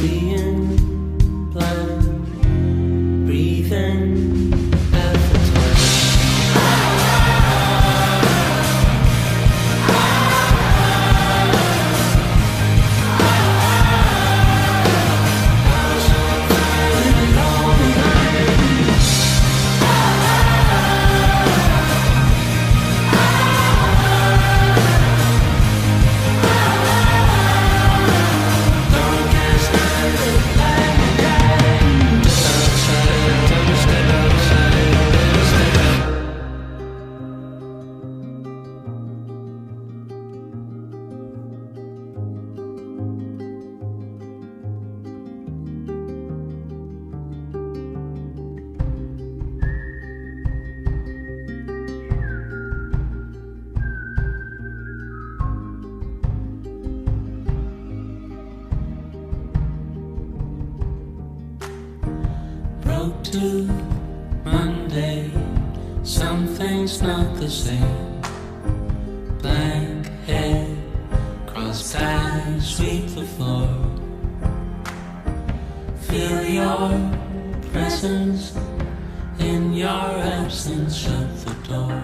being to Monday. Something's not the same. Blank head, crossed eyes, sweep the floor. Feel your presence in your absence, shut the door.